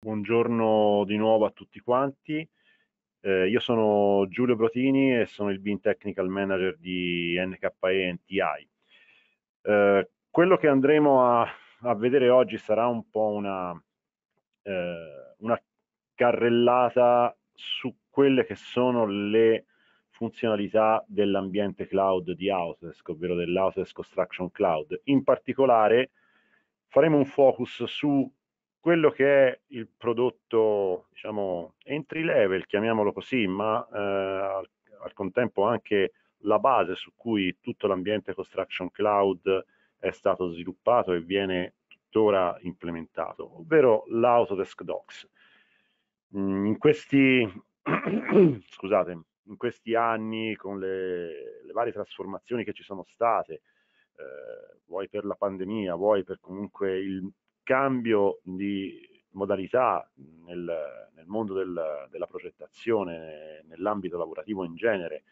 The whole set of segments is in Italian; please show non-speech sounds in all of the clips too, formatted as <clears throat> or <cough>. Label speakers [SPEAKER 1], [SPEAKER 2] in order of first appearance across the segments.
[SPEAKER 1] Buongiorno di nuovo a tutti quanti. Eh, io sono Giulio Brotini e sono il Bean Technical Manager di NKE NTI. Eh, quello che andremo a, a, vedere oggi sarà un po' una, eh, una carrellata su quelle che sono le funzionalità dell'ambiente cloud di Autodesk, ovvero dell'Autodesk Construction Cloud. In particolare faremo un focus su quello che è il prodotto, diciamo, entry level, chiamiamolo così, ma eh, al, al, contempo anche la base su cui tutto l'ambiente Construction Cloud è stato sviluppato e viene tuttora implementato, ovvero l'Autodesk Docs. Mm, in questi, <clears throat> scusate, in questi anni, con le, le, varie trasformazioni che ci sono state, eh, vuoi per la pandemia, vuoi per comunque il cambio di modalità nel, nel mondo del, della progettazione, nell'ambito lavorativo in genere.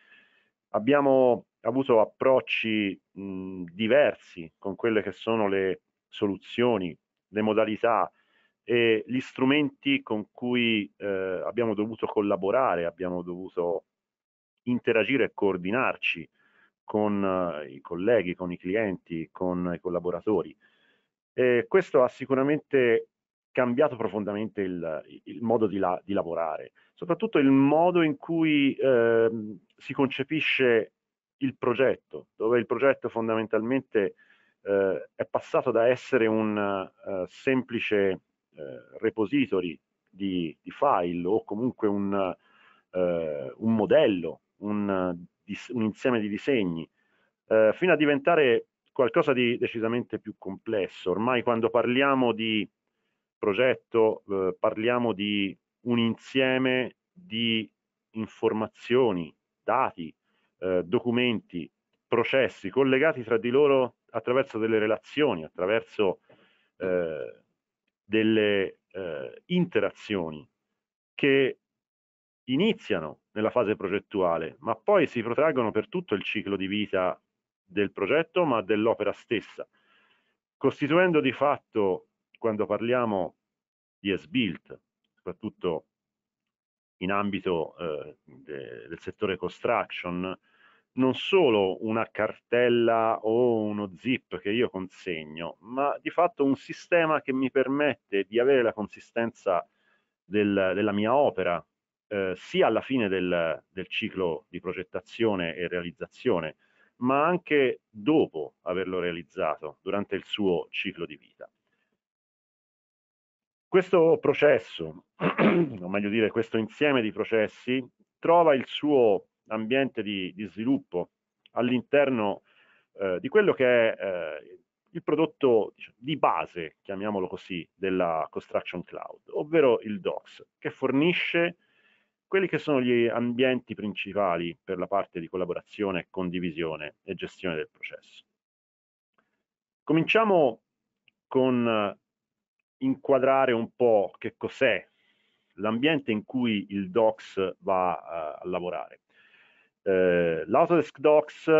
[SPEAKER 1] Abbiamo avuto approcci mh, diversi con quelle che sono le soluzioni, le modalità e gli strumenti con cui eh, abbiamo dovuto collaborare, abbiamo dovuto interagire e coordinarci con uh, i colleghi, con i clienti, con i collaboratori. Eh, questo ha sicuramente cambiato profondamente il, il modo di, la, di, lavorare, soprattutto il modo in cui eh, si concepisce il progetto, dove il progetto fondamentalmente eh, è passato da essere un uh, semplice uh, repository di, di, file o comunque un, uh, un modello, un, un, insieme di disegni, fino a diventare qualcosa di decisamente più complesso. Ormai quando parliamo di progetto eh, parliamo di un insieme di informazioni, dati, eh, documenti, processi collegati tra di loro attraverso delle relazioni, attraverso eh, delle eh, interazioni che iniziano nella fase progettuale, ma poi si protraggono per tutto il ciclo di vita del progetto ma dell'opera stessa, costituendo di fatto, quando parliamo di S-Built, soprattutto in ambito eh, de, del settore construction, non solo una cartella o uno zip che io consegno, ma di fatto un sistema che mi permette di avere la consistenza del, della mia opera, eh, sia alla fine del, del ciclo di progettazione e realizzazione, ma anche dopo averlo realizzato, durante il suo ciclo di vita. Questo processo, <clears throat> o meglio dire questo insieme di processi, trova il suo ambiente di, di sviluppo all'interno eh, di quello che è eh, il prodotto di base, chiamiamolo così, della Construction Cloud, ovvero il DOCS, che fornisce quelli che sono gli ambienti principali per la parte di collaborazione, condivisione e gestione del processo. Cominciamo con eh, inquadrare un po' che cos'è l'ambiente in cui il Docs va uh, a lavorare. Uh, L'Autodesk Docs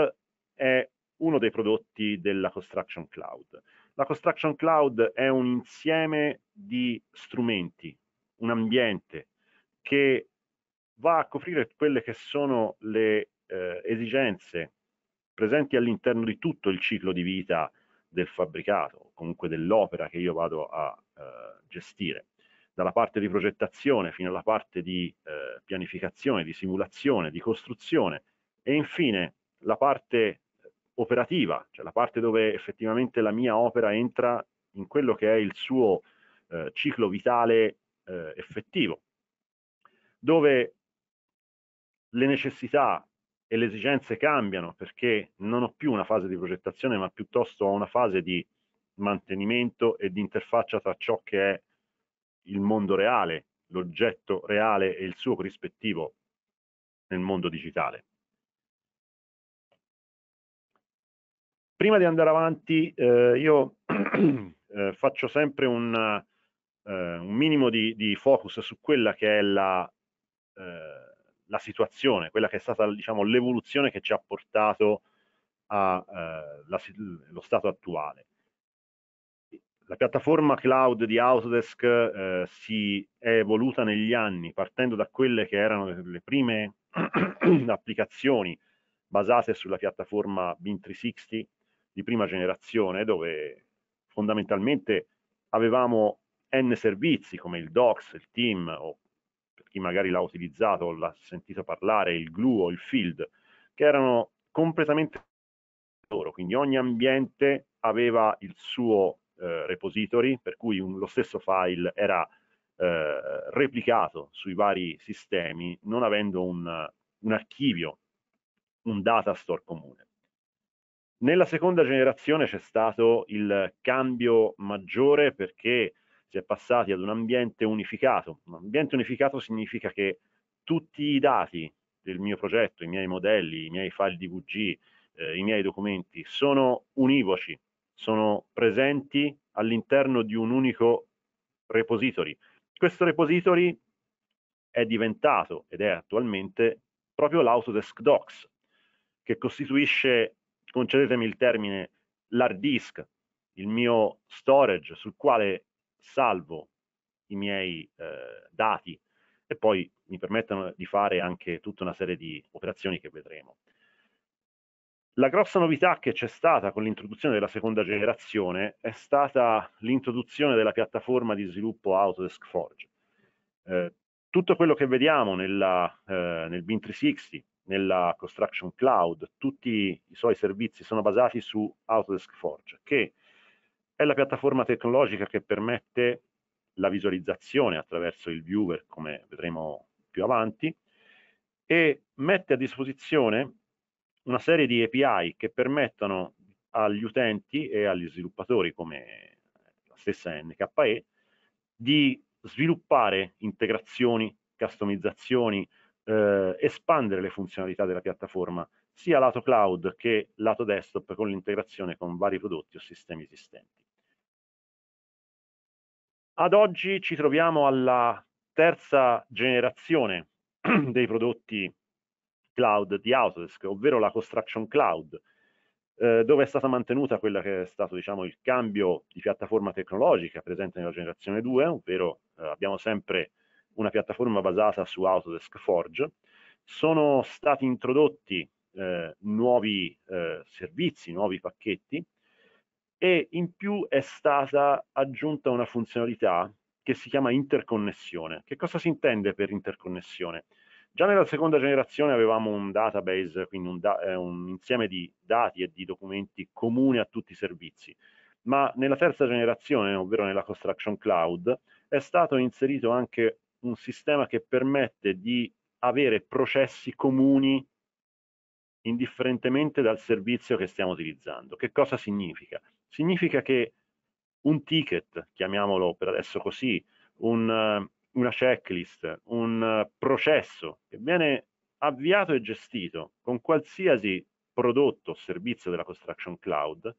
[SPEAKER 1] è uno dei prodotti della Construction Cloud. La Construction Cloud è un insieme di strumenti, un ambiente che va a coprire quelle che sono le eh, esigenze presenti all'interno di tutto il ciclo di vita del fabbricato, comunque dell'opera che io vado a eh, gestire, dalla parte di progettazione fino alla parte di eh, pianificazione, di simulazione, di costruzione e infine la parte operativa, cioè la parte dove effettivamente la mia opera entra in quello che è il suo eh, ciclo vitale eh, effettivo, dove le necessità e le esigenze cambiano perché non ho più una fase di progettazione, ma piuttosto ho una fase di mantenimento e di interfaccia tra ciò che è il mondo reale, l'oggetto reale e il suo corrispettivo nel mondo digitale. Prima di andare avanti, eh, io <clears throat> eh, faccio sempre un, eh, un minimo di, di, focus su quella che è la, eh, la situazione, quella che è stata diciamo, l'evoluzione che ci ha portato allo eh, stato attuale. la piattaforma cloud di Autodesk eh, si è evoluta negli anni, partendo da quelle che erano le prime <clears throat> applicazioni basate sulla piattaforma BIM 360 di prima generazione, dove fondamentalmente avevamo N servizi come il Docs, il Team, o chi magari l'ha utilizzato o l'ha sentito parlare, il Glue o il Field, che erano completamente loro, quindi ogni ambiente aveva il suo eh, repository, per cui un, lo stesso file era eh, replicato sui vari sistemi, non avendo un, un archivio, un data store comune. Nella seconda generazione c'è stato il cambio maggiore perché si è passati ad un ambiente unificato. Un ambiente unificato significa che tutti i dati del mio progetto, i miei modelli, i miei file DVG, eh, i miei documenti sono univoci, sono presenti all'interno di un unico repository. Questo repository è diventato ed è attualmente proprio l'Autodesk Docs, che costituisce, concedetemi il termine, l'hard disk, il mio storage sul quale salvo i miei eh, dati e poi mi permettono di fare anche tutta una serie di operazioni che vedremo. La grossa novità che c'è stata con l'introduzione della seconda generazione è stata l'introduzione della piattaforma di sviluppo Autodesk Forge. Eh, tutto quello che vediamo nella, eh, nel BIM 360, nella Construction Cloud, tutti i suoi servizi sono basati su Autodesk Forge, che è la piattaforma tecnologica che permette la visualizzazione attraverso il viewer, come vedremo più avanti, e mette a disposizione una serie di API che permettono agli utenti e agli sviluppatori come la stessa NKE di sviluppare integrazioni, customizzazioni, eh, espandere le funzionalità della piattaforma sia lato cloud che lato desktop con l'integrazione con vari prodotti o sistemi esistenti. Ad oggi ci troviamo alla terza generazione <clears throat> dei prodotti cloud di Autodesk, ovvero la Construction Cloud, eh, dove è stata mantenuta quella che è stato diciamo, il cambio di piattaforma tecnologica presente nella generazione 2, ovvero eh, abbiamo sempre una piattaforma basata su Autodesk Forge. Sono stati introdotti eh, nuovi eh, servizi, nuovi pacchetti e in più è stata aggiunta una funzionalità che si chiama interconnessione. Che cosa si intende per interconnessione? Già nella seconda generazione avevamo un database, quindi un, da, eh, un, insieme di dati e di documenti comuni a tutti i servizi, ma nella terza generazione, ovvero nella Construction Cloud, è stato inserito anche un sistema che permette di avere processi comuni indifferentemente dal servizio che stiamo utilizzando. Che cosa significa? Significa che un ticket, chiamiamolo per adesso così, un, una checklist, un processo che viene avviato e gestito con qualsiasi prodotto o servizio della Construction Cloud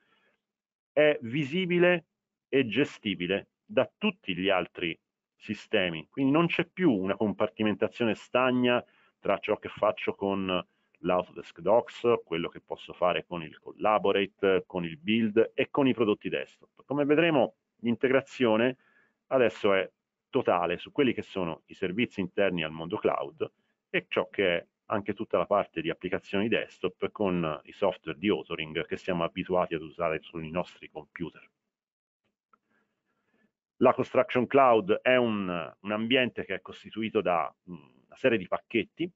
[SPEAKER 1] è visibile e gestibile da tutti gli altri sistemi. Quindi non c'è più una compartimentazione stagna tra ciò che faccio con l'Autodesk Docs, quello che posso fare con il Collaborate, con il Build e con i prodotti desktop. Come vedremo l'integrazione adesso è totale su quelli che sono i servizi interni al mondo cloud e ciò che è anche tutta la parte di applicazioni desktop con i software di authoring che siamo abituati ad usare sui nostri computer. La Construction Cloud è un, un ambiente che è costituito da una serie di pacchetti,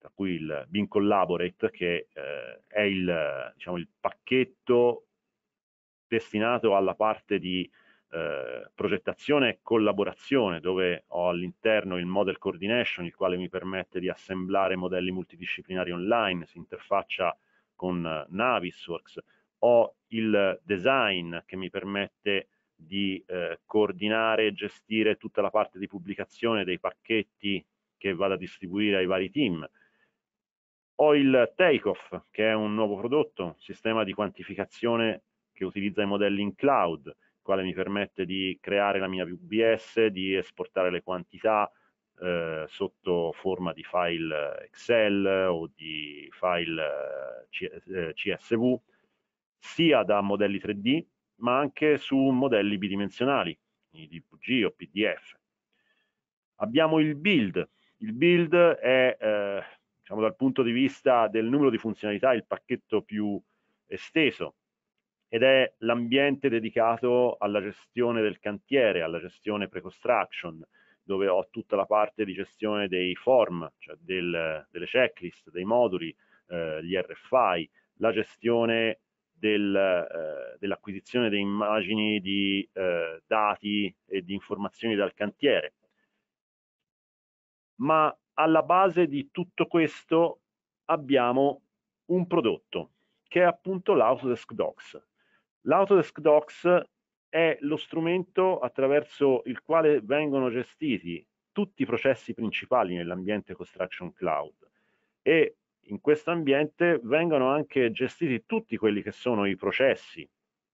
[SPEAKER 1] tra cui il BIM Collaborate, che eh, è il, diciamo, il pacchetto destinato alla parte di eh, progettazione e collaborazione dove ho all'interno il model coordination il quale mi permette di assemblare modelli multidisciplinari online, si interfaccia con uh, Navisworks, ho il design che mi permette di eh, coordinare e gestire tutta la parte di pubblicazione dei pacchetti che vado a distribuire ai vari team. Ho il Takeoff, che è un nuovo prodotto, sistema di quantificazione che utilizza i modelli in cloud, quale mi permette di creare la mia VBS, di esportare le quantità eh, sotto forma di file Excel o di file eh, CSV, sia da modelli 3D, ma anche su modelli bidimensionali, DVG o PDF. Abbiamo il build. Il build è, eh, diciamo, dal punto di vista del numero di funzionalità, il pacchetto più esteso ed è l'ambiente dedicato alla gestione del cantiere, alla gestione pre-construction, dove ho tutta la parte di gestione dei form, cioè del, delle checklist, dei moduli, eh, gli RFI, la gestione del, eh, dell'acquisizione di immagini di eh, dati e di informazioni dal cantiere. Ma alla base di tutto questo abbiamo un prodotto che è appunto l'Autodesk Docs. L'Autodesk Docs è lo strumento attraverso il quale vengono gestiti tutti i processi principali nell'ambiente Construction Cloud e in questo ambiente vengono anche gestiti tutti quelli che sono i processi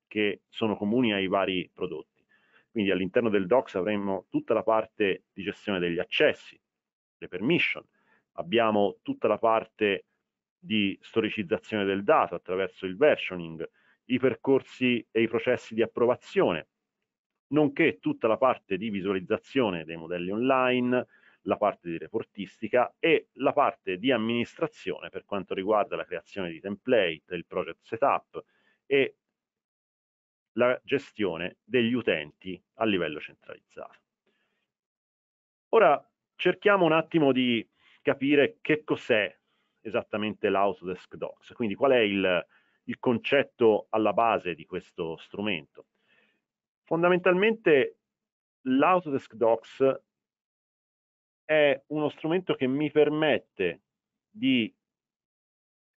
[SPEAKER 1] che sono comuni ai vari prodotti. Quindi all'interno del Docs avremo tutta la parte di gestione degli accessi, le permission, abbiamo tutta la parte di storicizzazione del dato attraverso il versioning, i percorsi e i processi di approvazione, nonché tutta la parte di visualizzazione dei modelli online, la parte di reportistica e la parte di amministrazione per quanto riguarda la creazione di template, il project setup e la gestione degli utenti a livello centralizzato. Ora cerchiamo un attimo di capire che cos'è esattamente l'Autodesk Docs, quindi qual è il, il concetto alla base di questo strumento. Fondamentalmente l'Autodesk Docs è uno strumento che mi permette di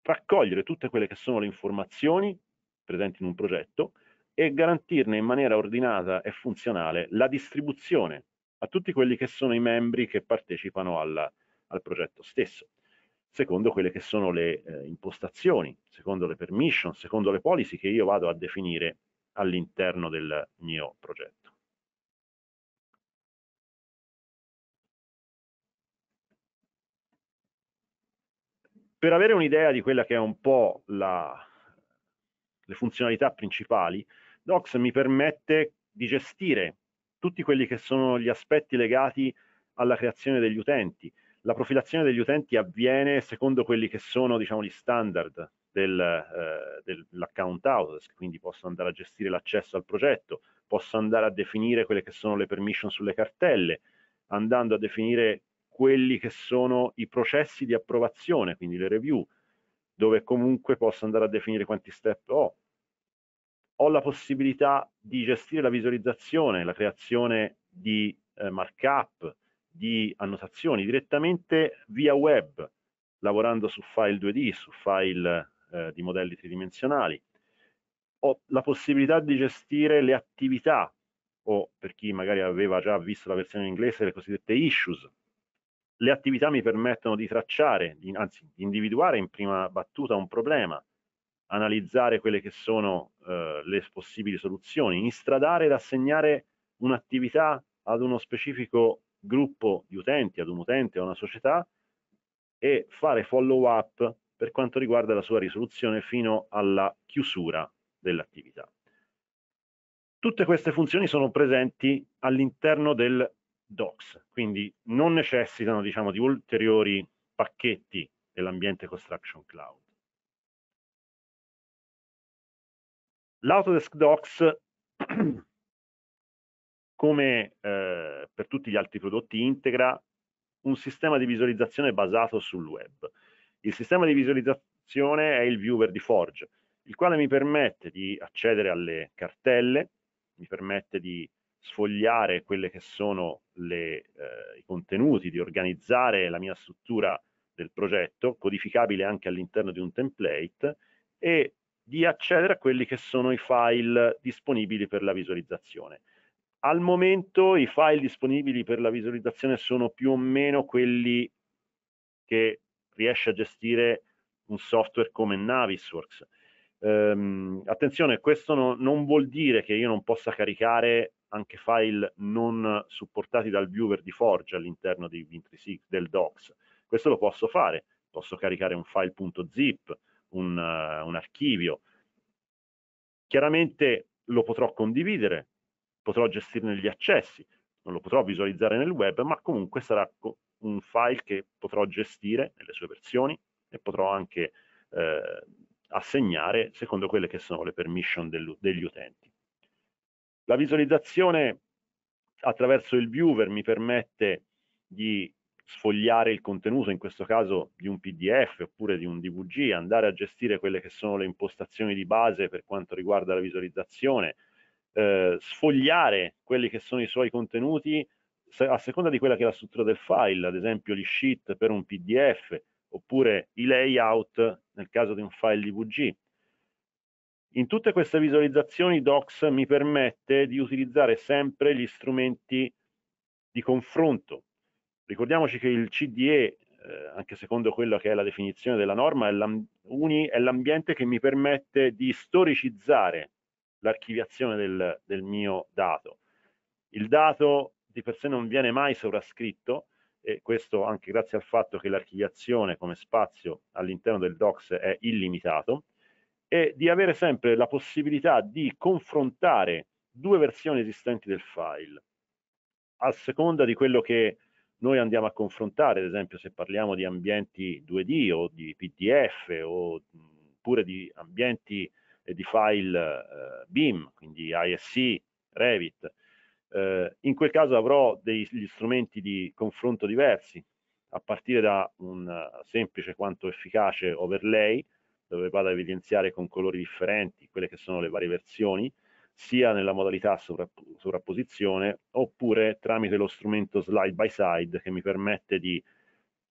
[SPEAKER 1] raccogliere tutte quelle che sono le informazioni presenti in un progetto e garantirne in maniera ordinata e funzionale la distribuzione a tutti quelli che sono i membri che partecipano al, al progetto stesso, secondo quelle che sono le eh, impostazioni, secondo le permission, secondo le policy che io vado a definire all'interno del mio progetto. Per avere un'idea di quella che è un po' la, le funzionalità principali, Docs mi permette di gestire tutti quelli che sono gli aspetti legati alla creazione degli utenti. La profilazione degli utenti avviene secondo quelli che sono diciamo, gli standard del, eh, dell'account Autodesk, quindi posso andare a gestire l'accesso al progetto, posso andare a definire quelle che sono le permission sulle cartelle, andando a definire quelli che sono i processi di approvazione, quindi le review, dove comunque posso andare a definire quanti step ho, ho la possibilità di gestire la visualizzazione, la creazione di eh, markup, di annotazioni direttamente via web, lavorando su file 2D, su file eh, di modelli tridimensionali. Ho la possibilità di gestire le attività, o per chi magari aveva già visto la versione in inglese, le cosiddette issues. Le attività mi permettono di tracciare, di, anzi di individuare in prima battuta un problema, analizzare quelle che sono eh, le possibili soluzioni, instradare ed assegnare un'attività ad uno specifico gruppo di utenti, ad un utente a una società e fare follow up per quanto riguarda la sua risoluzione fino alla chiusura dell'attività. Tutte queste funzioni sono presenti all'interno del docs, quindi non necessitano diciamo, di ulteriori pacchetti dell'ambiente Construction Cloud. L'Autodesk Docs, <clears throat> come eh, per tutti gli altri prodotti, integra un sistema di visualizzazione basato sul web. Il sistema di visualizzazione è il viewer di Forge, il quale mi permette di accedere alle cartelle, mi permette di sfogliare quelli che sono le, eh, i contenuti, di organizzare la mia struttura del progetto, codificabile anche all'interno di un template, e di accedere a quelli che sono i file disponibili per la visualizzazione. Al momento i file disponibili per la visualizzazione sono più o meno quelli che riesce a gestire un software come Navisworks. Um, attenzione, questo no, non vuol dire che io non possa caricare anche file non supportati dal viewer di Forge all'interno di Vim36 del docs. Questo lo posso fare, posso caricare un file.zip, un, uh, un archivio. Chiaramente lo potrò condividere, potrò gestirne gli accessi, non lo potrò visualizzare nel web, ma comunque sarà un file che potrò gestire nelle sue versioni e potrò anche eh, assegnare secondo quelle che sono le permission degli utenti. La visualizzazione attraverso il viewer mi permette di sfogliare il contenuto, in questo caso di un PDF oppure di un DVG, andare a gestire quelle che sono le impostazioni di base per quanto riguarda la visualizzazione, eh, sfogliare quelli che sono i suoi contenuti a seconda di quella che è la struttura del file, ad esempio gli sheet per un PDF oppure i layout nel caso di un file DVG. In tutte queste visualizzazioni Docs mi permette di utilizzare sempre gli strumenti di confronto. Ricordiamoci che il CDE, eh, anche secondo quello che è la definizione della norma, è l'ambiente che mi permette di storicizzare l'archiviazione del, del mio dato. Il dato di per sé non viene mai sovrascritto, e questo anche grazie al fatto che l'archiviazione come spazio all'interno del docs è illimitato, e di avere sempre la possibilità di confrontare due versioni esistenti del file, a seconda di quello che noi andiamo a confrontare, ad esempio se parliamo di ambienti 2D o di PDF oppure di ambienti di file eh, BIM, quindi ISC, Revit, eh, in quel caso avrò degli strumenti di confronto diversi, a partire da un semplice quanto efficace overlay, dove vado a evidenziare con colori differenti quelle che sono le varie versioni, sia nella modalità sovrapp sovrapposizione, oppure tramite lo strumento slide by side che mi permette di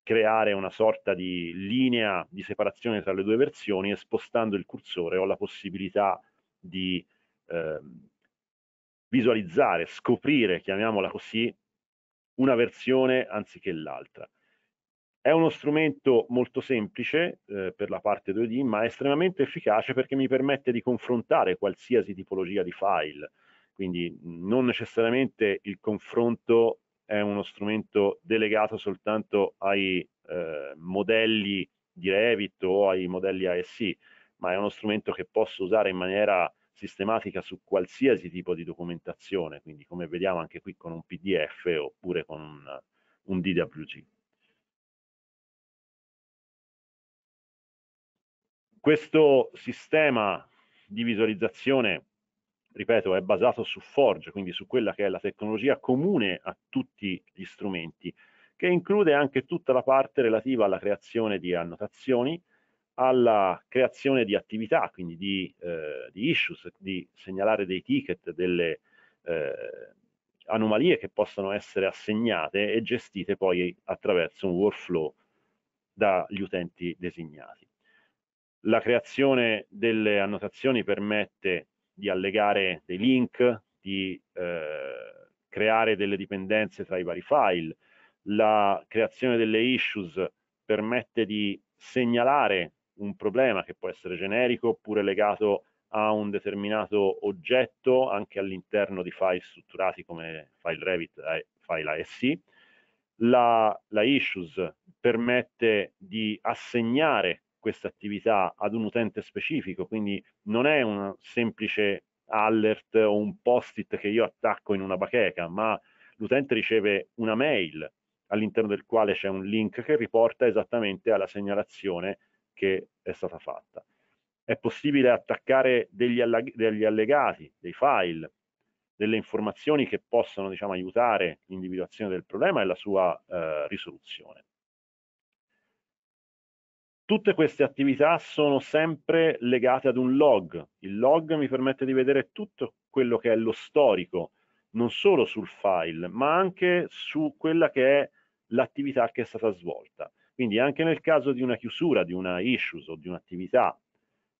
[SPEAKER 1] creare una sorta di linea di separazione tra le due versioni e spostando il cursore ho la possibilità di eh, visualizzare, scoprire, chiamiamola così, una versione anziché l'altra. È uno strumento molto semplice eh, per la parte 2D, ma estremamente efficace perché mi permette di confrontare qualsiasi tipologia di file. Quindi non necessariamente il confronto è uno strumento delegato soltanto ai eh, modelli di Revit o ai modelli ASC, ma è uno strumento che posso usare in maniera sistematica su qualsiasi tipo di documentazione, quindi come vediamo anche qui con un PDF oppure con un, un DWG. Questo sistema di visualizzazione, ripeto, è basato su Forge, quindi su quella che è la tecnologia comune a tutti gli strumenti, che include anche tutta la parte relativa alla creazione di annotazioni, alla creazione di attività, quindi di, eh, di issues, di segnalare dei ticket, delle eh, anomalie che possono essere assegnate e gestite poi attraverso un workflow dagli utenti designati. La creazione delle annotazioni permette di allegare dei link, di eh, creare delle dipendenze tra i vari file, la creazione delle issues permette di segnalare un problema che può essere generico oppure legato a un determinato oggetto anche all'interno di file strutturati come file Revit e file ASC. La, la issues permette di assegnare questa attività ad un utente specifico, quindi non è un semplice alert o un post-it che io attacco in una bacheca, ma l'utente riceve una mail all'interno del quale c'è un link che riporta esattamente alla segnalazione che è stata fatta. È possibile attaccare degli, degli allegati, dei file, delle informazioni che possono diciamo, aiutare l'individuazione del problema e la sua eh, risoluzione. Tutte queste attività sono sempre legate ad un log. Il log mi permette di vedere tutto quello che è lo storico, non solo sul file, ma anche su quella che è l'attività che è stata svolta. Quindi anche nel caso di una chiusura, di una issues o di un'attività,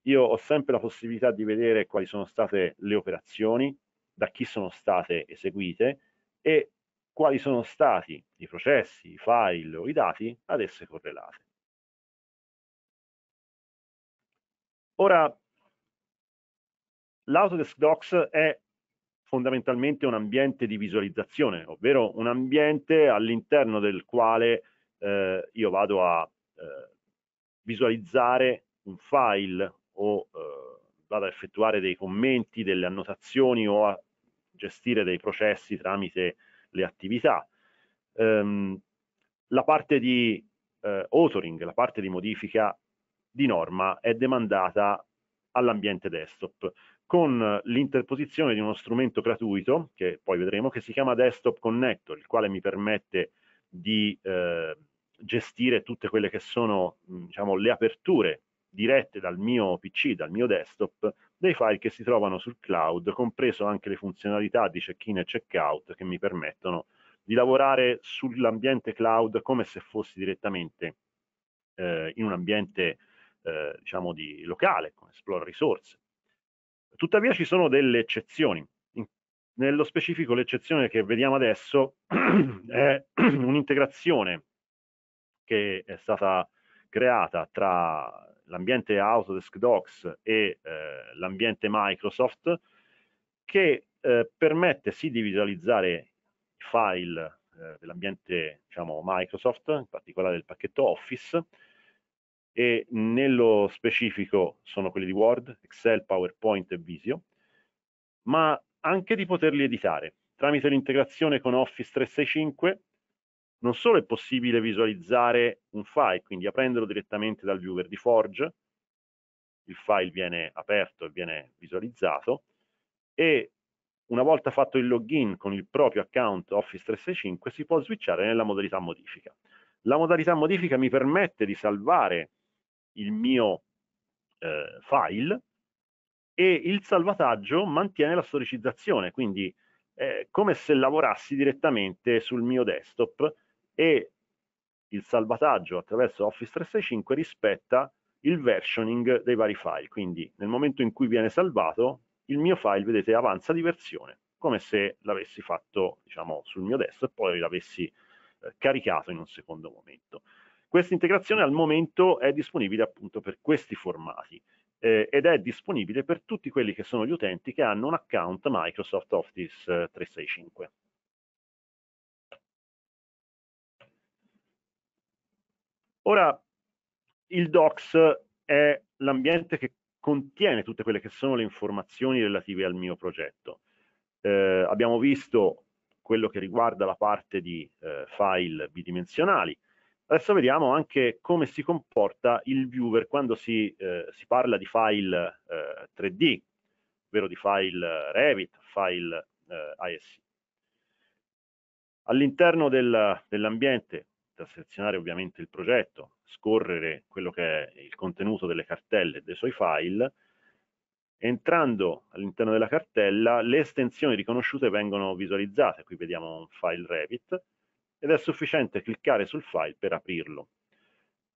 [SPEAKER 1] io ho sempre la possibilità di vedere quali sono state le operazioni, da chi sono state eseguite e quali sono stati i processi, i file o i dati ad esse correlati. Ora, l'Autodesk Docs è fondamentalmente un ambiente di visualizzazione, ovvero un ambiente all'interno del quale eh, io vado a eh, visualizzare un file o eh, vado a effettuare dei commenti, delle annotazioni o a gestire dei processi tramite le attività. Um, la parte di uh, authoring, la parte di modifica di norma è demandata all'ambiente desktop con l'interposizione di uno strumento gratuito, che poi vedremo, che si chiama Desktop Connector, il quale mi permette di eh, gestire tutte quelle che sono diciamo, le aperture dirette dal mio PC, dal mio desktop, dei file che si trovano sul cloud, compreso anche le funzionalità di check-in e check-out che mi permettono di lavorare sull'ambiente cloud come se fossi direttamente eh, in un ambiente eh, diciamo di locale, con Explore Resource. Tuttavia ci sono delle eccezioni. In, nello specifico l'eccezione che vediamo adesso <clears throat> è <clears throat> un'integrazione che è stata creata tra l'ambiente Autodesk Docs e eh, l'ambiente Microsoft che eh, permette sì di visualizzare i file eh, dell'ambiente diciamo, Microsoft, in particolare del pacchetto Office, e nello specifico sono quelli di Word, Excel, PowerPoint e Visio, ma anche di poterli editare. Tramite l'integrazione con Office 365 non solo è possibile visualizzare un file, quindi aprendolo direttamente dal viewer di Forge, il file viene aperto e viene visualizzato, e una volta fatto il login con il proprio account Office 365 si può switchare nella modalità modifica. La modalità modifica mi permette di salvare il mio eh, file e il salvataggio mantiene la storicizzazione, quindi è come se lavorassi direttamente sul mio desktop e il salvataggio attraverso Office 365 rispetta il versioning dei vari file, quindi nel momento in cui viene salvato il mio file, vedete, avanza di versione, come se l'avessi fatto diciamo, sul mio desktop e poi l'avessi eh, caricato in un secondo momento. Questa integrazione al momento è disponibile appunto per questi formati eh, ed è disponibile per tutti quelli che sono gli utenti che hanno un account Microsoft Office 365. Eh, Ora, il Docs è l'ambiente che contiene tutte quelle che sono le informazioni relative al mio progetto. Eh, abbiamo visto quello che riguarda la parte di eh, file bidimensionali, Adesso vediamo anche come si comporta il viewer quando si, eh, si parla di file eh, 3D, ovvero di file Revit, file eh, ASC. All'interno del, dell'ambiente, da selezionare ovviamente il progetto, scorrere quello che è il contenuto delle cartelle e dei suoi file, entrando all'interno della cartella le estensioni riconosciute vengono visualizzate, qui vediamo un file Revit, ed è sufficiente cliccare sul file per aprirlo.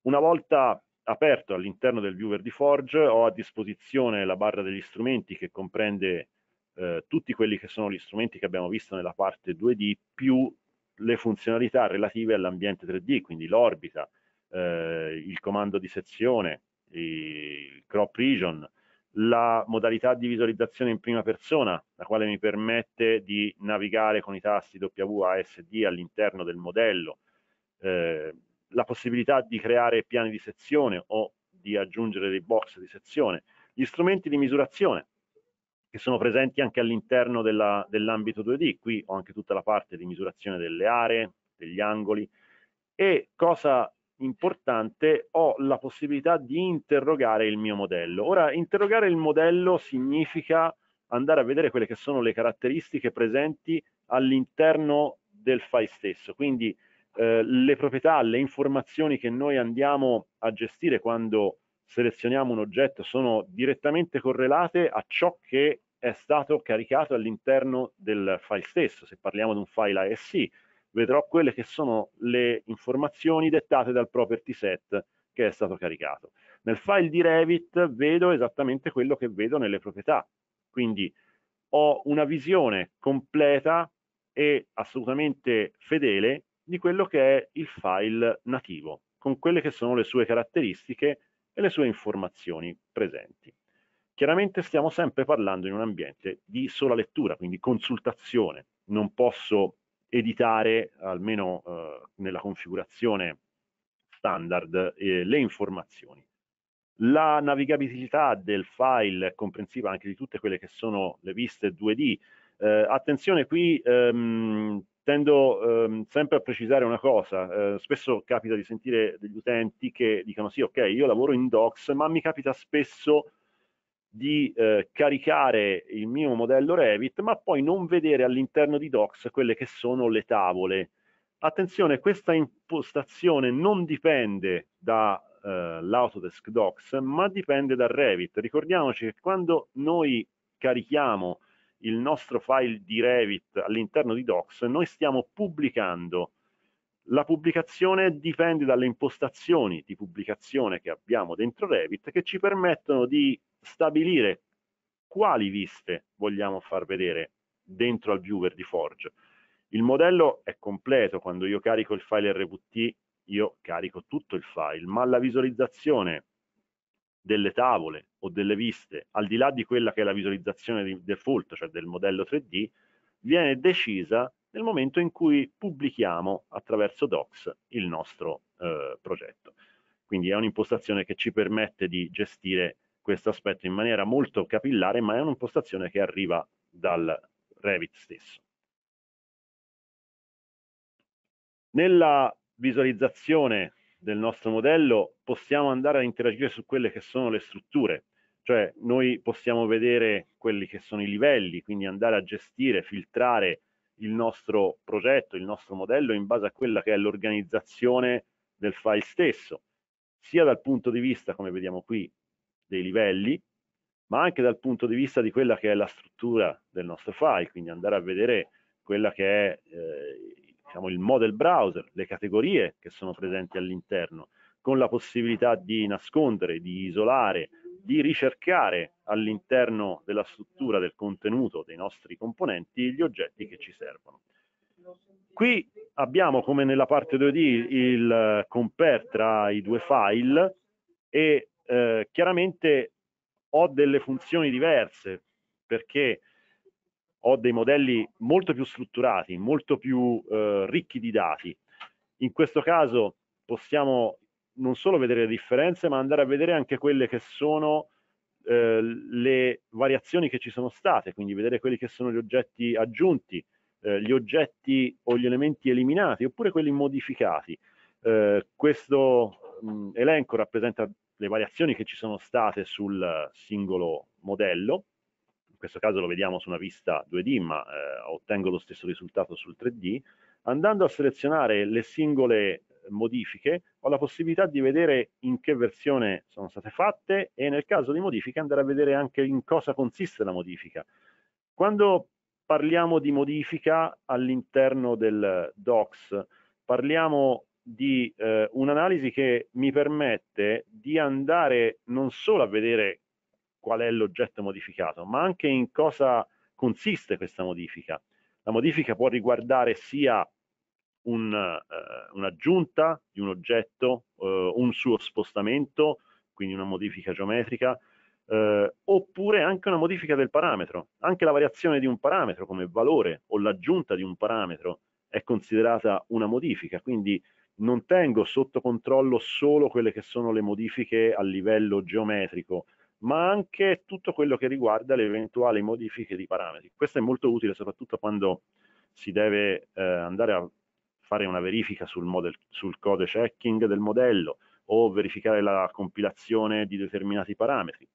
[SPEAKER 1] Una volta aperto all'interno del viewer di Forge ho a disposizione la barra degli strumenti che comprende eh, tutti quelli che sono gli strumenti che abbiamo visto nella parte 2D più le funzionalità relative all'ambiente 3D, quindi l'orbita, eh, il comando di sezione, il crop region, la modalità di visualizzazione in prima persona, la quale mi permette di navigare con i tasti WASD all'interno del modello, eh, la possibilità di creare piani di sezione o di aggiungere dei box di sezione, gli strumenti di misurazione che sono presenti anche all'interno dell'ambito 2D, qui ho anche tutta la parte di misurazione delle aree, degli angoli. E cosa importante ho la possibilità di interrogare il mio modello. Ora, interrogare il modello significa andare a vedere quelle che sono le caratteristiche presenti all'interno del file stesso, quindi eh, le proprietà, le informazioni che noi andiamo a gestire quando selezioniamo un oggetto sono direttamente correlate a ciò che è stato caricato all'interno del file stesso. Se parliamo di un file ASC, vedrò quelle che sono le informazioni dettate dal property set che è stato caricato. Nel file di Revit vedo esattamente quello che vedo nelle proprietà, quindi ho una visione completa e assolutamente fedele di quello che è il file nativo, con quelle che sono le sue caratteristiche e le sue informazioni presenti. Chiaramente stiamo sempre parlando in un ambiente di sola lettura, quindi consultazione. Non posso editare, almeno eh, nella configurazione standard, eh, le informazioni. La navigabilità del file è comprensiva anche di tutte quelle che sono le viste 2D. Eh, attenzione qui, ehm, tendo ehm, sempre a precisare una cosa, eh, spesso capita di sentire degli utenti che dicono sì, ok, io lavoro in Docs, ma mi capita spesso di eh, caricare il mio modello Revit, ma poi non vedere all'interno di Docs quelle che sono le tavole. Attenzione, questa impostazione non dipende dall'Autodesk eh, Docs, ma dipende da Revit. Ricordiamoci che quando noi carichiamo il nostro file di Revit all'interno di Docs, noi stiamo pubblicando. La pubblicazione dipende dalle impostazioni di pubblicazione che abbiamo dentro Revit che ci permettono di stabilire quali viste vogliamo far vedere dentro al viewer di Forge. Il modello è completo, quando io carico il file RVT io carico tutto il file, ma la visualizzazione delle tavole o delle viste, al di là di quella che è la visualizzazione di default, cioè del modello 3D, viene decisa nel momento in cui pubblichiamo attraverso Docs il nostro eh, progetto. Quindi è un'impostazione che ci permette di gestire questo aspetto in maniera molto capillare, ma è un'impostazione che arriva dal Revit stesso. Nella visualizzazione del nostro modello possiamo andare a interagire su quelle che sono le strutture, cioè noi possiamo vedere quelli che sono i livelli, quindi andare a gestire, filtrare il nostro progetto, il nostro modello in base a quella che è l'organizzazione del file stesso, sia dal punto di vista, come vediamo qui, dei livelli, ma anche dal punto di vista di quella che è la struttura del nostro file, quindi andare a vedere quella che è eh, diciamo, il model browser, le categorie che sono presenti all'interno, con la possibilità di nascondere, di isolare, di ricercare all'interno della struttura del contenuto dei nostri componenti gli oggetti che ci servono. Qui abbiamo come nella parte 2D il compare tra i due file e eh, chiaramente ho delle funzioni diverse perché ho dei modelli molto più strutturati, molto più eh, ricchi di dati. In questo caso possiamo non solo vedere le differenze, ma andare a vedere anche quelle che sono eh, le variazioni che ci sono state, quindi vedere quelli che sono gli oggetti aggiunti, eh, gli oggetti o gli elementi eliminati, oppure quelli modificati. Eh, questo mh, elenco rappresenta le variazioni che ci sono state sul singolo modello questo caso lo vediamo su una vista 2D, ma eh, ottengo lo stesso risultato sul 3D, andando a selezionare le singole modifiche ho la possibilità di vedere in che versione sono state fatte e nel caso di modifiche andare a vedere anche in cosa consiste la modifica. Quando parliamo di modifica all'interno del docs, parliamo di eh, un'analisi che mi permette di andare non solo a vedere qual è l'oggetto modificato, ma anche in cosa consiste questa modifica. La modifica può riguardare sia un, eh, un'aggiunta di un oggetto, eh, un suo spostamento, quindi una modifica geometrica, eh, oppure anche una modifica del parametro. Anche la variazione di un parametro come valore o l'aggiunta di un parametro è considerata una modifica, quindi non tengo sotto controllo solo quelle che sono le modifiche a livello geometrico, ma anche tutto quello che riguarda le eventuali modifiche di parametri. Questo è molto utile soprattutto quando si deve eh, andare a fare una verifica sul, model, sul code checking del modello o verificare la compilazione di determinati parametri.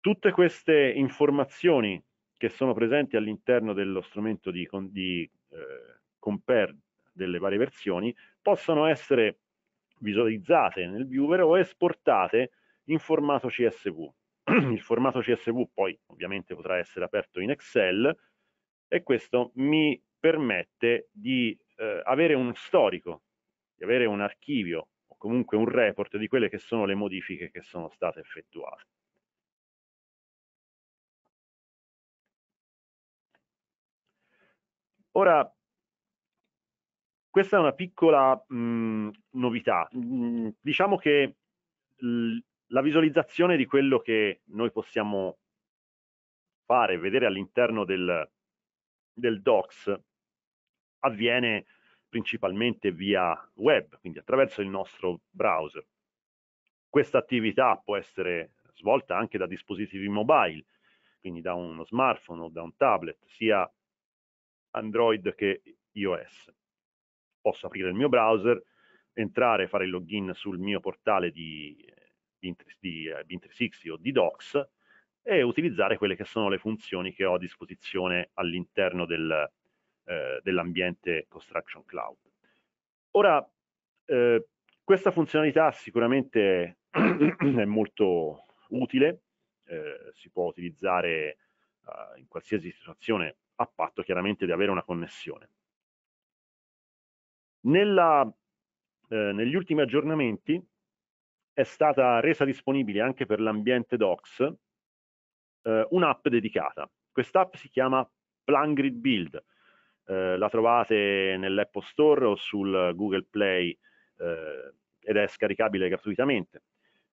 [SPEAKER 1] Tutte queste informazioni che sono presenti all'interno dello strumento di, di eh, compare delle varie versioni possono essere visualizzate nel viewer o esportate in formato CSV. <clears throat> Il formato CSV poi ovviamente potrà essere aperto in Excel e questo mi permette di eh, avere un storico, di avere un archivio o comunque un report di quelle che sono le modifiche che sono state effettuate. Ora, questa è una piccola mh, novità. Mh, diciamo che la visualizzazione di quello che noi possiamo fare, vedere all'interno del, del docs avviene principalmente via web, quindi attraverso il nostro browser. questa attività può essere svolta anche da dispositivi mobile, quindi da uno smartphone o da un tablet, sia Android che iOS. Posso aprire il mio browser, entrare, fare il login sul mio portale di, di, di Bint360 o di Docs e utilizzare quelle che sono le funzioni che ho a disposizione all'interno del, eh, dell'ambiente Construction Cloud. Ora, eh, questa funzionalità sicuramente <clears throat> è molto utile, eh, si può utilizzare eh, in qualsiasi situazione a patto chiaramente di avere una connessione. Nella, eh, negli ultimi aggiornamenti è stata resa disponibile anche per l'ambiente Docs eh, un'app dedicata. Quest'app si chiama PlanGrid Build, eh, la trovate nell'Apple Store o sul Google Play eh, ed è scaricabile gratuitamente.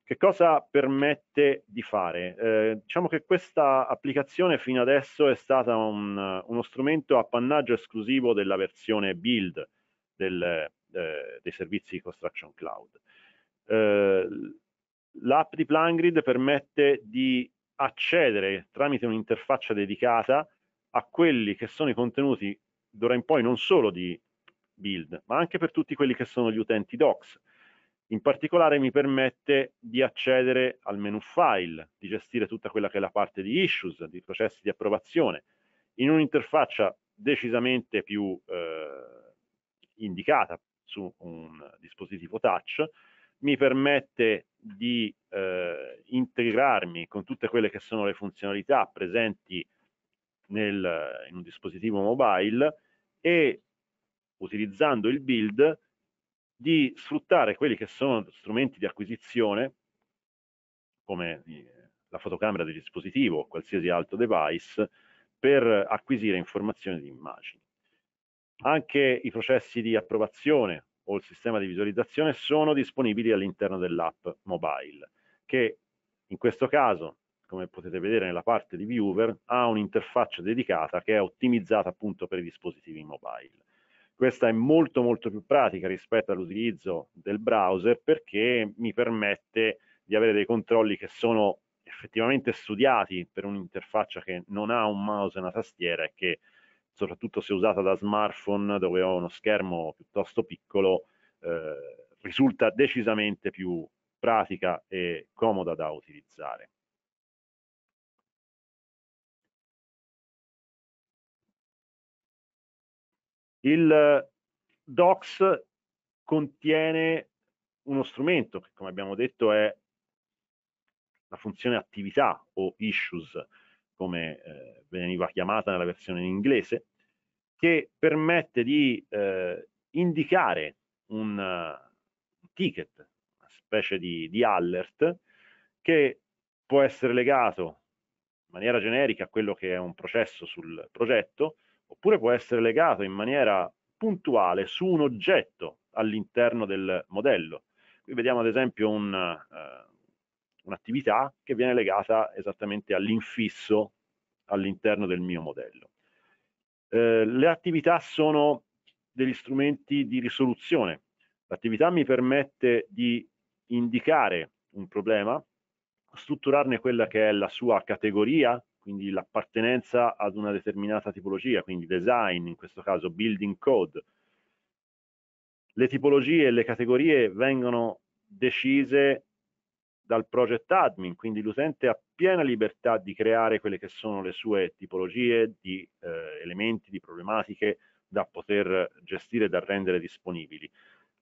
[SPEAKER 1] Che cosa permette di fare? Eh, diciamo che questa applicazione fino adesso è stata un, uno strumento appannaggio esclusivo della versione build del, eh, dei servizi Construction Cloud. Eh, L'app di PlanGrid permette di accedere tramite un'interfaccia dedicata a quelli che sono i contenuti d'ora in poi non solo di build, ma anche per tutti quelli che sono gli utenti docs. In particolare mi permette di accedere al menu file, di gestire tutta quella che è la parte di issues, di processi di approvazione, in un'interfaccia decisamente più eh, indicata su un dispositivo touch, mi permette di eh, integrarmi con tutte quelle che sono le funzionalità presenti nel, in un dispositivo mobile e utilizzando il build di sfruttare quelli che sono strumenti di acquisizione come la fotocamera del dispositivo o qualsiasi altro device per acquisire informazioni di immagini. Anche i processi di approvazione o il sistema di visualizzazione sono disponibili all'interno dell'app mobile, che in questo caso, come potete vedere nella parte di viewer, ha un'interfaccia dedicata che è ottimizzata appunto per i dispositivi mobile. Questa è molto molto più pratica rispetto all'utilizzo del browser perché mi permette di avere dei controlli che sono effettivamente studiati per un'interfaccia che non ha un mouse e una tastiera e che soprattutto se usata da smartphone dove ho uno schermo piuttosto piccolo, eh, risulta decisamente più pratica e comoda da utilizzare. Il Docs contiene uno strumento che, come abbiamo detto, è la funzione attività o issues, come eh, veniva chiamata nella versione in inglese, che permette di eh, indicare un, uh, ticket, una specie di, di alert, che può essere legato in maniera generica a quello che è un processo sul progetto, oppure può essere legato in maniera puntuale su un oggetto all'interno del modello. Qui vediamo ad esempio un, uh, un'attività che viene legata esattamente all'infisso all'interno del mio modello. Eh, le attività sono degli strumenti di risoluzione. L'attività mi permette di indicare un problema, strutturarne quella che è la sua categoria, quindi l'appartenenza ad una determinata tipologia, quindi design, in questo caso building code. Le tipologie e le categorie vengono decise dal project admin, quindi l'utente ha piena libertà di creare quelle che sono le sue tipologie di eh, elementi, di problematiche da poter gestire e da rendere disponibili.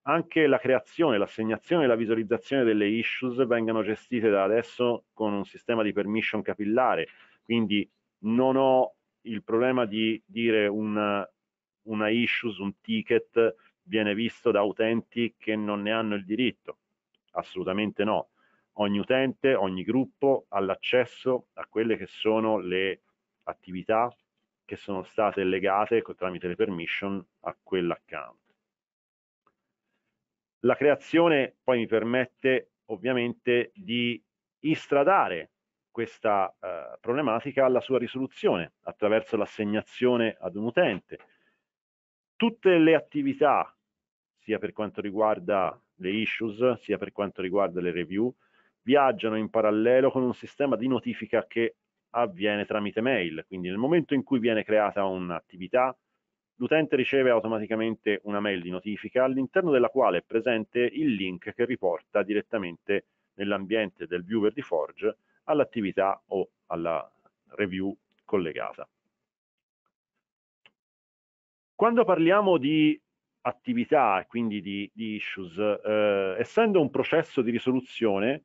[SPEAKER 1] Anche la creazione, l'assegnazione e la visualizzazione delle issues vengono gestite da adesso con un sistema di permission capillare, quindi non ho il problema di dire una, una issues, un ticket viene visto da utenti che non ne hanno il diritto, assolutamente no ogni utente, ogni gruppo ha l'accesso a quelle che sono le attività che sono state legate tramite le permission a quell'account. La creazione poi mi permette ovviamente di istradare questa eh, problematica alla sua risoluzione attraverso l'assegnazione ad un utente. Tutte le attività, sia per quanto riguarda le issues, sia per quanto riguarda le review, viaggiano in parallelo con un sistema di notifica che avviene tramite mail, quindi nel momento in cui viene creata un'attività, l'utente riceve automaticamente una mail di notifica all'interno della quale è presente il link che riporta direttamente nell'ambiente del viewer di Forge all'attività o alla review collegata. Quando parliamo di attività e quindi di, di issues, eh, essendo un processo di risoluzione,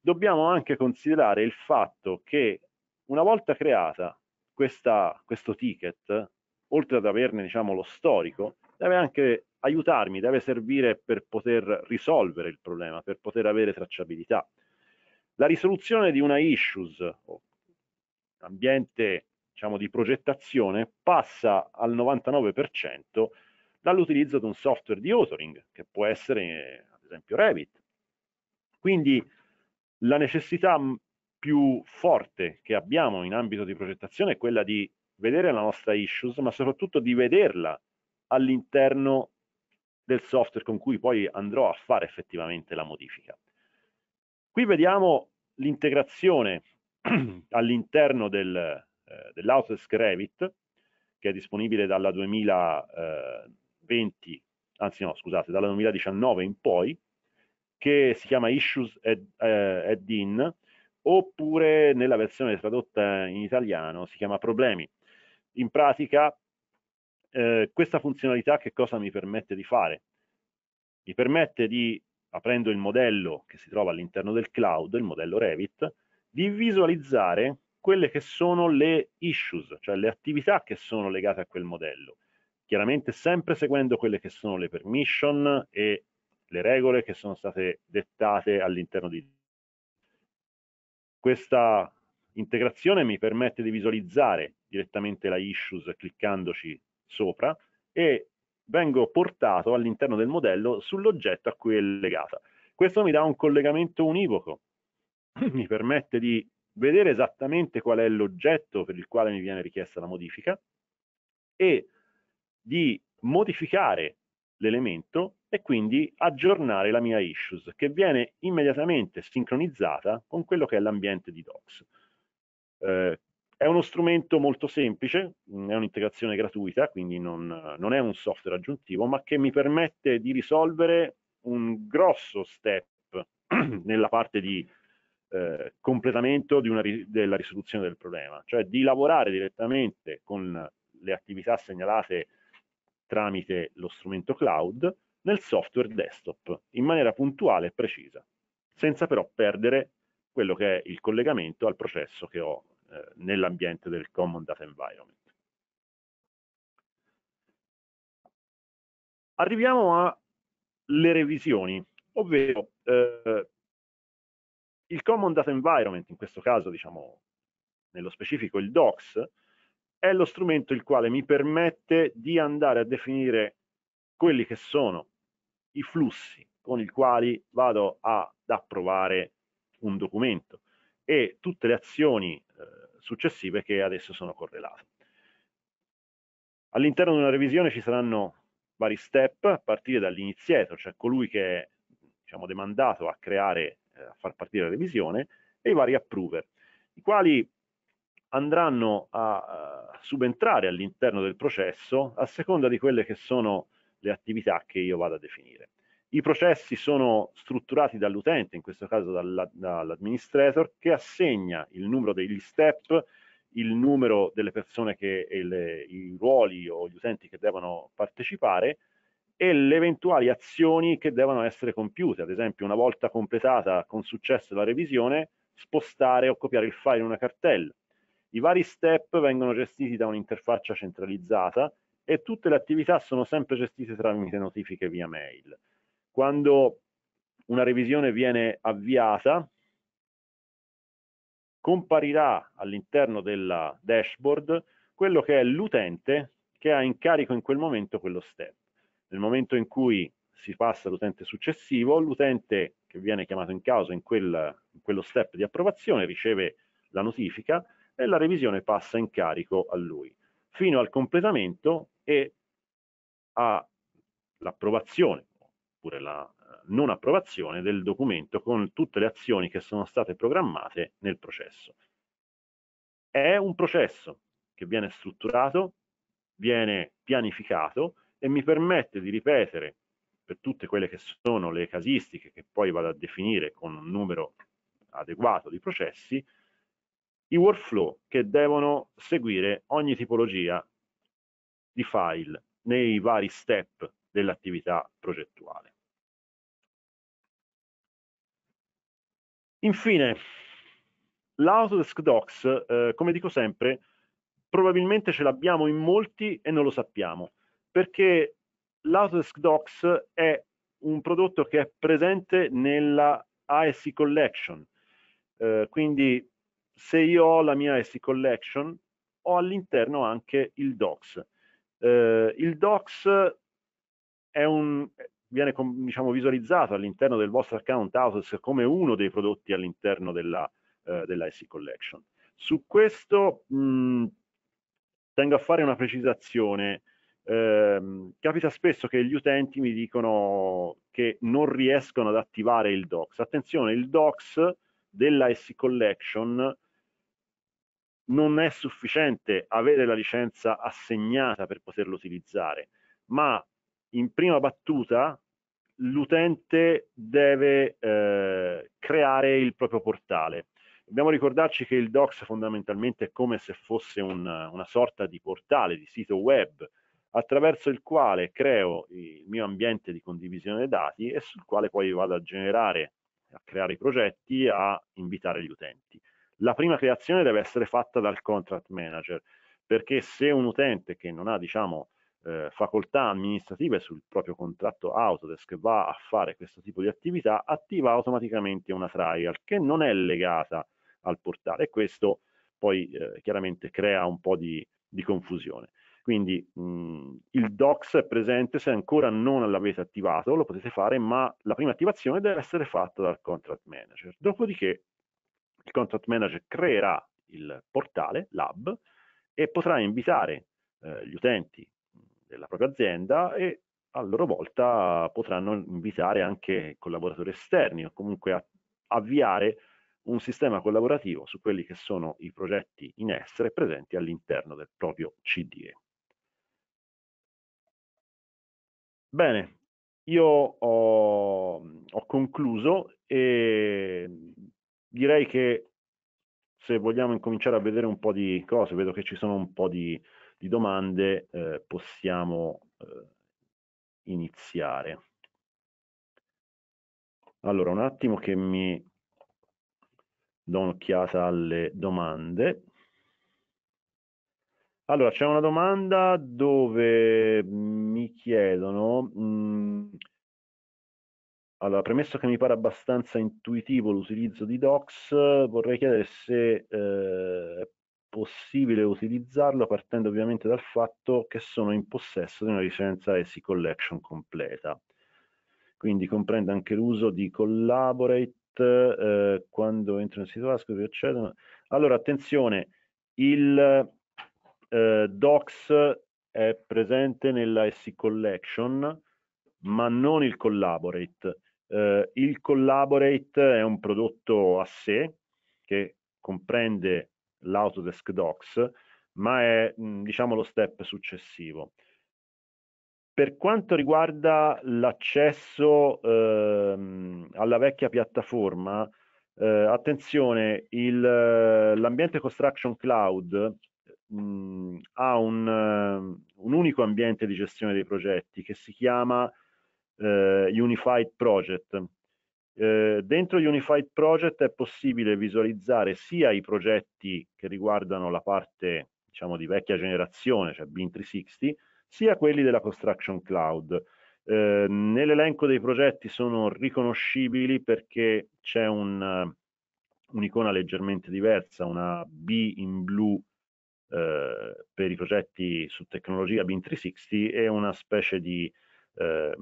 [SPEAKER 1] dobbiamo anche considerare il fatto che una volta creata questa, questo ticket, oltre ad averne diciamo, lo storico, deve anche aiutarmi, deve servire per poter risolvere il problema, per poter avere tracciabilità. La risoluzione di una issues, ambiente diciamo, di progettazione, passa al 99% dall'utilizzo di un software di authoring, che può essere ad esempio Revit. Quindi la necessità più forte che abbiamo in ambito di progettazione è quella di vedere la nostra issues, ma soprattutto di vederla all'interno del software con cui poi andrò a fare effettivamente la modifica. Qui vediamo l'integrazione <clears throat> all'interno del, eh, dell'Autodesk Revit, che è disponibile dalla 2020, anzi no, scusate, dalla 2019 in poi, che si chiama Issues Add-in, eh, oppure nella versione tradotta in italiano si chiama Problemi. In pratica eh, questa funzionalità che cosa mi permette di fare? Mi permette di, aprendo il modello che si trova all'interno del cloud, il modello Revit, di visualizzare quelle che sono le issues, cioè le attività che sono legate a quel modello. Chiaramente sempre seguendo quelle che sono le permission e le regole che sono state dettate all'interno di questa integrazione mi permette di visualizzare direttamente la issues cliccandoci sopra e vengo portato all'interno del modello sull'oggetto a cui è legata. Questo mi dà un collegamento univoco, <clears throat> mi permette di vedere esattamente qual è l'oggetto per il quale mi viene richiesta la modifica e di modificare l'elemento e quindi aggiornare la mia issues che viene immediatamente sincronizzata con quello che è l'ambiente di Docs. Eh, è uno strumento molto semplice, è un'integrazione gratuita, quindi non, non, è un software aggiuntivo, ma che mi permette di risolvere un grosso step <clears throat> nella parte di eh, completamento di una, della risoluzione del problema, cioè di lavorare direttamente con le attività segnalate tramite lo strumento cloud nel software desktop in maniera puntuale e precisa, senza però perdere quello che è il collegamento al processo che ho eh, nell'ambiente del Common Data Environment. Arriviamo alle revisioni, ovvero eh, il Common Data Environment, in questo caso diciamo nello specifico il DOCS, è lo strumento il quale mi permette di andare a definire quelli che sono i flussi con i quali vado ad approvare un documento e tutte le azioni eh, successive che adesso sono correlate. All'interno di una revisione ci saranno vari step a partire dall'iniziator, cioè colui che è diciamo, demandato a creare, eh, a far partire la revisione, e i vari approver, i quali andranno a, a subentrare all'interno del processo a seconda di quelle che sono le attività che io vado a definire. I processi sono strutturati dall'utente, in questo caso dall'administrator, che assegna il numero degli step, il numero delle persone che, le, i ruoli o gli utenti che devono partecipare e le eventuali azioni che devono essere compiute. Ad esempio, una volta completata con successo la revisione, spostare o copiare il file in una cartella. I vari step vengono gestiti da un'interfaccia centralizzata e tutte le attività sono sempre gestite tramite notifiche via mail quando una revisione viene avviata, comparirà all'interno della dashboard quello che è l'utente che ha in carico in quel momento quello step. Nel momento in cui si passa all'utente successivo, l'utente che viene chiamato in causa in, quel, in quello step di approvazione riceve la notifica e la revisione passa in carico a lui, fino al completamento e all'approvazione oppure la, non approvazione del documento con tutte le azioni che sono state programmate nel processo. È un processo che viene strutturato, viene pianificato e mi permette di ripetere per tutte quelle che sono le casistiche che poi vado a definire con un numero adeguato di processi, i workflow che devono seguire ogni tipologia di file nei vari step dell'attività progettuale. Infine, l'Autodesk Docs, eh, come dico sempre, probabilmente ce l'abbiamo in molti e non lo sappiamo, perché l'Autodesk Docs è un prodotto che è presente nella ASC Collection, eh, quindi se io ho la mia ASC Collection, ho all'interno anche il Docs. Eh, il Docs un, viene diciamo, visualizzato all'interno del vostro account Autodesk come uno dei prodotti all'interno della, eh, della Collection. Su questo mh, tengo a fare una precisazione. Eh, capita spesso che gli utenti mi dicono che non riescono ad attivare il Docs. Attenzione, il Docs della SC Collection non è sufficiente avere la licenza assegnata per poterlo utilizzare, ma in prima battuta l'utente deve eh, creare il proprio portale. Dobbiamo ricordarci che il Docs fondamentalmente è come se fosse un, una sorta di portale, di sito web, attraverso il quale creo il mio ambiente di condivisione dati e sul quale poi vado a generare, a creare i progetti, a invitare gli utenti. La prima creazione deve essere fatta dal contract manager, perché se un utente che non ha, diciamo, eh, facoltà amministrative sul proprio contratto Autodesk va a fare questo tipo di attività, attiva automaticamente una trial che non è legata al portale e questo poi eh, chiaramente crea un po' di, di confusione. Quindi mh, il Docs è presente, se ancora non l'avete attivato lo potete fare, ma la prima attivazione deve essere fatta dal contract manager. Dopodiché il contract manager creerà il portale, l'hub, e potrà invitare eh, gli utenti della propria azienda e a loro volta potranno invitare anche collaboratori esterni o comunque avviare un sistema collaborativo su quelli che sono i progetti in essere presenti all'interno del proprio CDE. Bene, io ho, ho concluso e direi che se vogliamo incominciare a vedere un po' di cose, vedo che ci sono un po' di, di domande eh, possiamo eh, iniziare. Allora, un attimo che mi do un'occhiata alle domande. Allora, c'è una domanda dove mi chiedono, mh, mm, allora, premesso che mi pare abbastanza intuitivo l'utilizzo di Docs, vorrei chiedere se eh, è possibile utilizzarlo partendo ovviamente dal fatto che sono in possesso di una licenza ESI Collection completa. Quindi comprende anche l'uso di Collaborate eh, quando entro nel sito ASCII accedono. Allora, attenzione, il eh, Docs è presente nella ESI Collection, ma non il Collaborate. Eh, il Collaborate è un prodotto a sé che comprende l'Autodesk Docs, ma è diciamo lo step successivo. Per quanto riguarda l'accesso ehm, alla vecchia piattaforma, eh, attenzione, l'ambiente Construction Cloud mh, ha un, un, unico ambiente di gestione dei progetti che si chiama eh, Unified Project. Eh, dentro Unified Project è possibile visualizzare sia i progetti che riguardano la parte diciamo di vecchia generazione, cioè BIM 360, sia quelli della Construction Cloud. Eh, nell'elenco dei progetti sono riconoscibili perché c'è un, un'icona leggermente diversa, una B in blu eh, per i progetti su tecnologia BIM 360 e una specie di eh,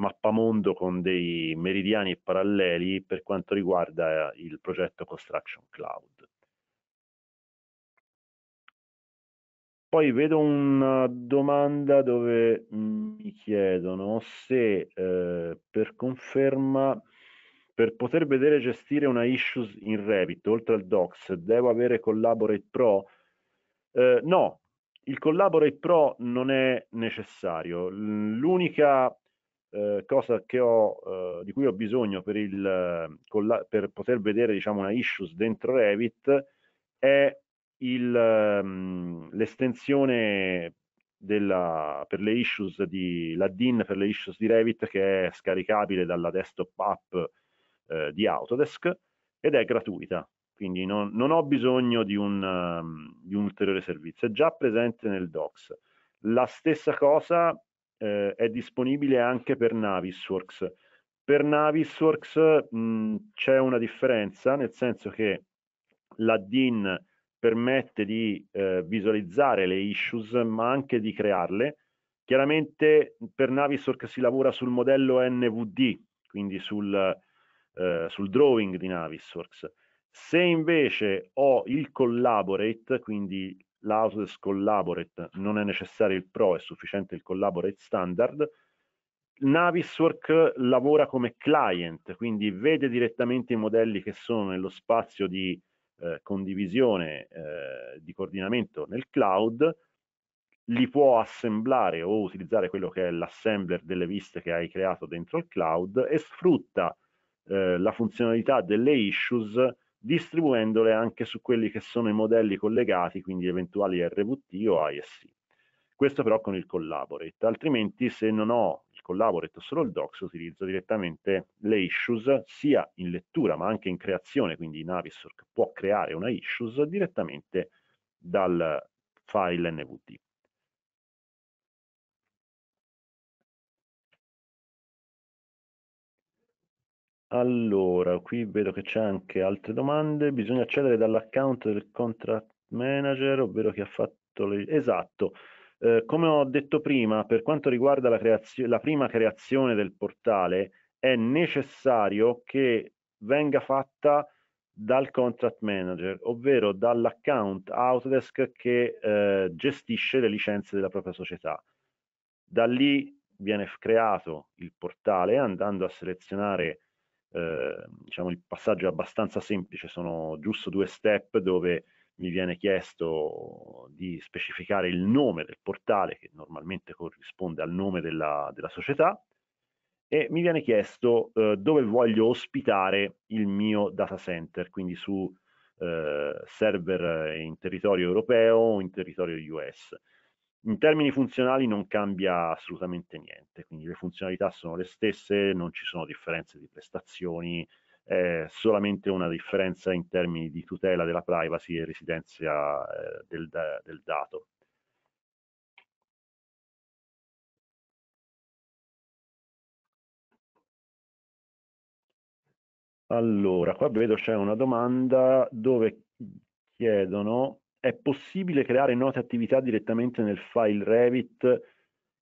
[SPEAKER 1] mappamondo con dei meridiani paralleli per quanto riguarda il progetto Construction Cloud. poi vedo una domanda dove mi chiedono se eh, per conferma, per poter vedere e gestire una issues in Revit, oltre al Docs, devo avere Collaborate Pro? Eh, no, il Collaborate Pro non è necessario. L'unica eh, cosa ho, eh, di cui ho bisogno per, il, per poter vedere diciamo, una issues dentro Revit è um, l'estensione per le issues di la DIN per le issues di Revit che è scaricabile dalla desktop app eh, di Autodesk ed è gratuita quindi non, non ho bisogno di un, um, di un, ulteriore servizio, è già presente nel Docs. La stessa cosa eh, è disponibile anche per Navisworks. Per Navisworks c'è una differenza, nel senso che la DIN permette di eh, visualizzare le issues, ma anche di crearle. Chiaramente per Navisworks si lavora sul modello NVD, quindi sul, eh, sul drawing di Navisworks. Se invece ho il collaborate, quindi l'Autodesk Collaborate, non è necessario il Pro, è sufficiente il Collaborate Standard, Naviswork lavora come client, quindi vede direttamente i modelli che sono nello spazio di eh, condivisione, eh, di coordinamento nel cloud, li può assemblare o utilizzare quello che è l'assembler delle viste che hai creato dentro il cloud e sfrutta eh, la funzionalità delle issues distribuendole anche su quelli che sono i modelli collegati, quindi eventuali RVT o ISC. Questo però con il Collaborate, altrimenti se non ho il Collaborate o solo il Docs utilizzo direttamente le issues sia in lettura ma anche in creazione, quindi Naviswork può creare una issues direttamente dal file NVT. Allora, qui vedo che c'è anche altre domande. Bisogna accedere dall'account del contract manager, ovvero chi ha fatto le... Esatto. Eh, come ho detto prima, per quanto riguarda la, la prima creazione del portale, è necessario che venga fatta dal contract manager, ovvero dall'account Autodesk che eh, gestisce le licenze della propria società. Da lì viene creato il portale andando a selezionare eh, diciamo il passaggio è abbastanza semplice, sono giusto due step dove mi viene chiesto di specificare il nome del portale che normalmente corrisponde al nome della, della società e mi viene chiesto eh, dove voglio ospitare il mio data center, quindi su eh, server in territorio europeo o in territorio US. In termini funzionali non cambia assolutamente niente, quindi le funzionalità sono le stesse, non ci sono differenze di prestazioni, è solamente una differenza in termini di tutela della privacy e residenza eh, del, del dato. Allora, qua vedo c'è una domanda dove chiedono è possibile creare note attività direttamente nel file Revit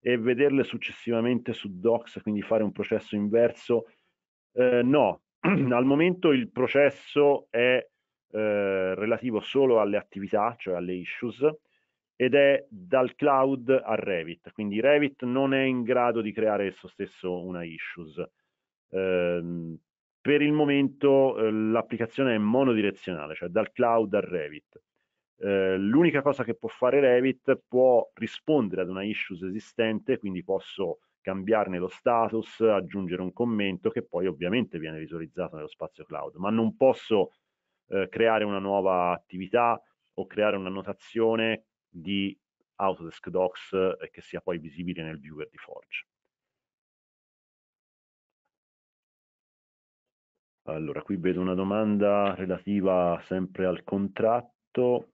[SPEAKER 1] e vederle successivamente su Docs, quindi fare un processo inverso? Eh, no, <clears throat> al momento il processo è eh, relativo solo alle attività, cioè alle issues, ed è dal cloud a Revit, quindi Revit non è in grado di creare esso stesso una issues. Eh, per il momento eh, l'applicazione è monodirezionale, cioè dal cloud a Revit. Eh, l'unica cosa che può fare Revit può rispondere ad una issues esistente, quindi posso cambiarne lo status, aggiungere un commento che poi ovviamente viene visualizzato nello spazio cloud, ma non posso eh, creare una nuova attività o creare una notazione di Autodesk Docs eh, che sia poi visibile nel viewer di Forge. Allora, qui vedo una domanda relativa sempre al contratto.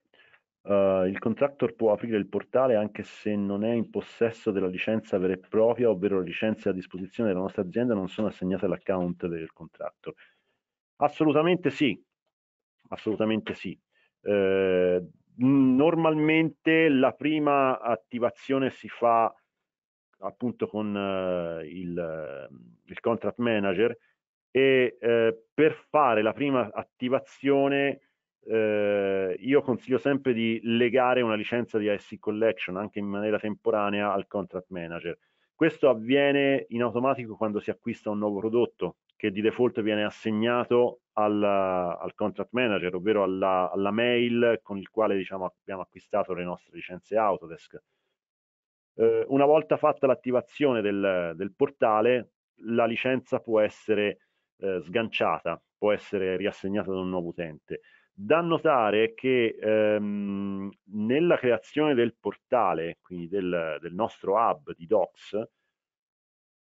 [SPEAKER 1] Uh, il contractor può aprire il portale anche se non è in possesso della licenza vera e propria, ovvero le licenze a disposizione della nostra azienda non sono assegnate all'account del contractor. Assolutamente sì, assolutamente sì. Uh, normalmente la prima attivazione si fa appunto con uh, il, il, contract manager e per fare la prima attivazione eh, io consiglio sempre di legare una licenza di ASC Collection anche in maniera temporanea al contract manager. Questo avviene in automatico quando si acquista un nuovo prodotto che di default viene assegnato al, al contract manager, ovvero alla, alla, mail con il quale diciamo, abbiamo acquistato le nostre licenze Autodesk. Eh, una volta fatta l'attivazione del, del, portale, la licenza può essere eh, sganciata, può essere riassegnata ad un nuovo utente. Da notare che ehm, nella creazione del portale, quindi del, del nostro hub di Docs,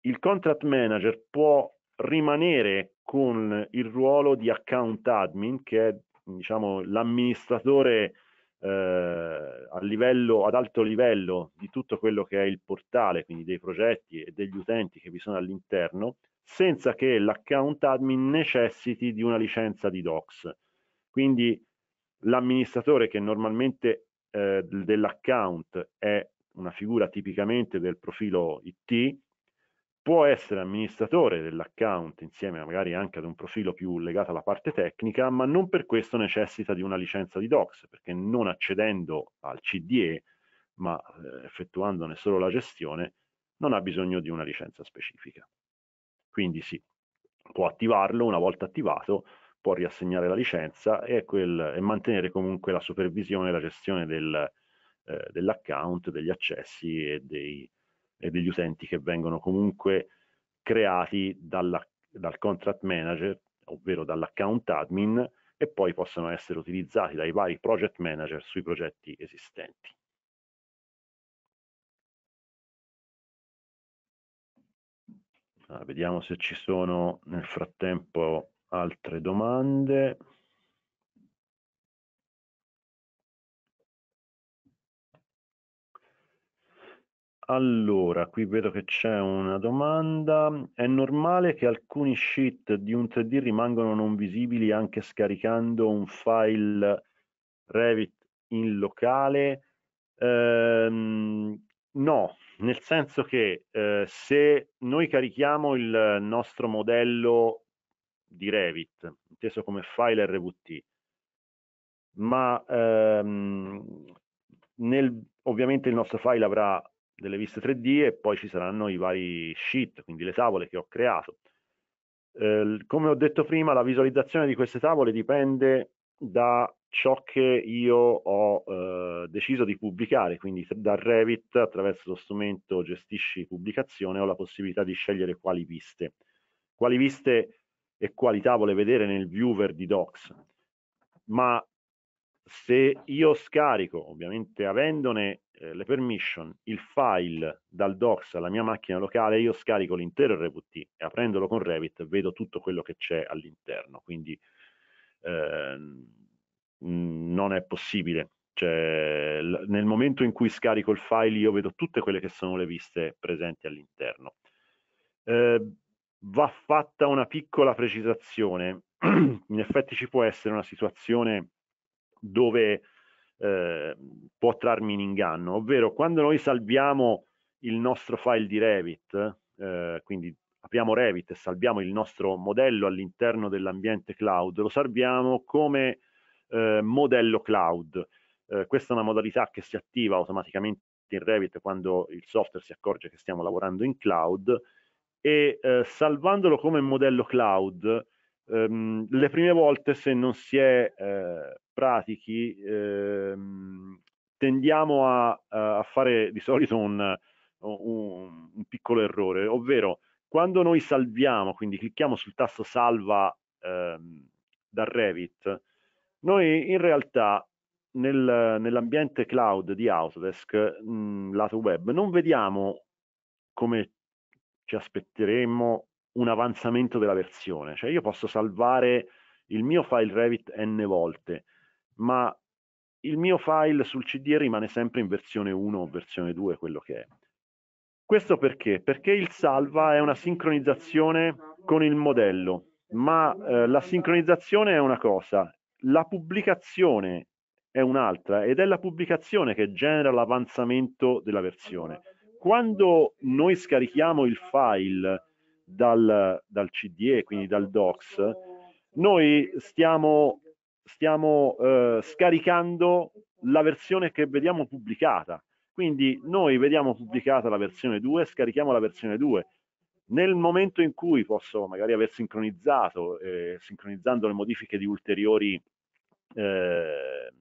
[SPEAKER 1] il contract manager può rimanere con il ruolo di account admin, che è diciamo, l'amministratore eh, a livello, ad alto livello di tutto quello che è il portale, quindi dei progetti e degli utenti che vi sono all'interno, senza che l'account admin necessiti di una licenza di Docs. Quindi l'amministratore che normalmente eh, dell'account è una figura tipicamente del profilo IT, può essere amministratore dell'account insieme magari anche ad un profilo più legato alla parte tecnica, ma non per questo necessita di una licenza di Docs, perché non accedendo al CDE, ma eh, effettuandone solo la gestione, non ha bisogno di una licenza specifica. Quindi sì, può attivarlo, una volta attivato può riassegnare la licenza e, quel, e mantenere comunque la supervisione e la gestione del, eh, dell'account, degli accessi e dei, e degli utenti che vengono comunque creati dalla, dal contract manager, ovvero dall'account admin, e poi possono essere utilizzati dai vari project manager sui progetti esistenti. Allora, vediamo se ci sono nel frattempo altre domande. Allora, qui vedo che c'è una domanda. È normale che alcuni sheet di un 3D rimangano non visibili anche scaricando un file Revit in locale? Ehm, no, nel senso che eh, se noi carichiamo il nostro modello di Revit, inteso come file RVT, ma ehm, nel, ovviamente il nostro file avrà delle viste 3D e poi ci saranno i vari sheet, quindi le tavole che ho creato. Eh, come ho detto prima, la visualizzazione di queste tavole dipende da ciò che io ho eh, deciso di pubblicare, quindi da Revit attraverso lo strumento gestisci pubblicazione ho la possibilità di scegliere quali viste, quali viste e quali tavole vedere nel viewer di Docs. Ma se io scarico, ovviamente avendone eh, le permission, il file dal docs alla mia macchina locale, io scarico l'intero RVT e aprendolo con Revit vedo tutto quello che c'è all'interno, quindi eh, non è possibile. Cioè, nel momento in cui scarico il file io vedo tutte quelle che sono le viste presenti all'interno. Eh, va fatta una piccola precisazione, <clears throat> in effetti ci può essere una situazione dove eh, può trarmi in inganno, ovvero quando noi salviamo il nostro file di Revit, eh, quindi apriamo Revit e salviamo il nostro modello all'interno dell'ambiente cloud, lo salviamo come eh, modello cloud. Eh, questa è una modalità che si attiva automaticamente in Revit quando il software si accorge che stiamo lavorando in cloud e eh, salvandolo come modello cloud ehm, le prime volte se non si è eh, pratichi ehm, tendiamo a, a, fare di solito un, un, un, piccolo errore, ovvero quando noi salviamo, quindi clicchiamo sul tasto salva ehm, da Revit, noi in realtà nel, nell'ambiente cloud di Autodesk, mh, lato web, non vediamo come ci aspetteremmo un avanzamento della versione, cioè io posso salvare il mio file Revit n volte, ma il mio file sul CD rimane sempre in versione 1 o versione 2, quello che è. Questo perché? Perché il salva è una sincronizzazione con il modello, ma eh, la sincronizzazione è una cosa, la pubblicazione è un'altra ed è la pubblicazione che genera l'avanzamento della versione. Quando noi scarichiamo il file dal, dal CDE, quindi dal docs, noi stiamo stiamo eh, scaricando la versione che vediamo pubblicata. Quindi noi vediamo pubblicata la versione 2, scarichiamo la versione 2. Nel momento in cui posso magari aver sincronizzato, eh, sincronizzando le modifiche di ulteriori eh,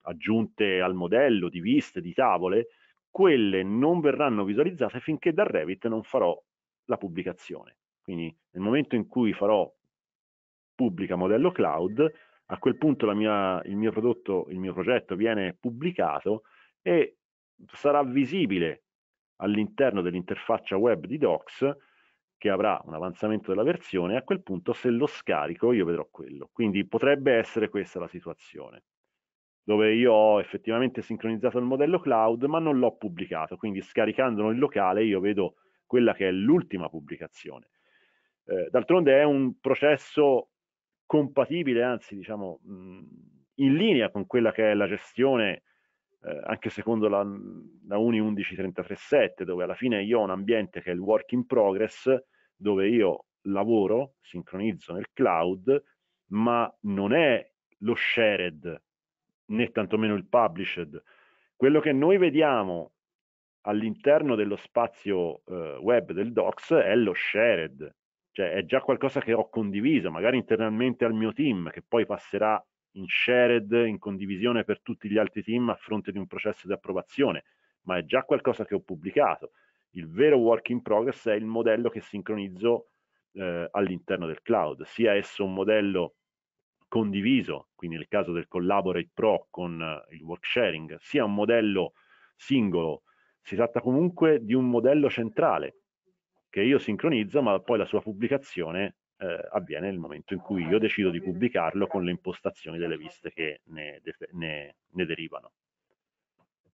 [SPEAKER 1] aggiunte al modello, di viste, di tavole, quelle non verranno visualizzate finché da Revit non farò la pubblicazione. Quindi nel momento in cui farò pubblica modello cloud, a quel punto mia, il mio prodotto, il mio progetto viene pubblicato e sarà visibile all'interno dell'interfaccia web di Docs che avrà un avanzamento della versione, a quel punto se lo scarico io vedrò quello. Quindi potrebbe essere questa la situazione, dove io ho effettivamente sincronizzato il modello cloud ma non l'ho pubblicato, quindi scaricandolo in locale io vedo quella che è l'ultima pubblicazione. Eh, D'altronde è un processo compatibile, anzi diciamo in linea con quella che è la gestione eh, anche secondo la, la Uni 11337, dove alla fine io ho un ambiente che è il work in progress, dove io lavoro, sincronizzo nel cloud, ma non è lo shared, né tantomeno il published. Quello che noi vediamo all'interno dello spazio eh, web del Docs è lo shared, cioè è già qualcosa che ho condiviso, magari internamente al mio team, che poi passerà in shared, in condivisione per tutti gli altri team a fronte di un processo di approvazione, ma è già qualcosa che ho pubblicato. Il vero work in progress è il modello che sincronizzo eh, all'interno del cloud, sia esso un modello condiviso, quindi nel caso del Collaborate Pro con uh, il work sharing, sia un modello singolo, si tratta comunque di un modello centrale che io sincronizzo, ma poi la sua pubblicazione eh, avviene nel momento in cui io decido di pubblicarlo con le impostazioni delle viste che ne, ne, ne derivano.